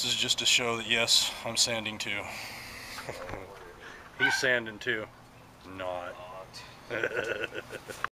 This is just to show that yes, I'm sanding too. He's sanding too. Not.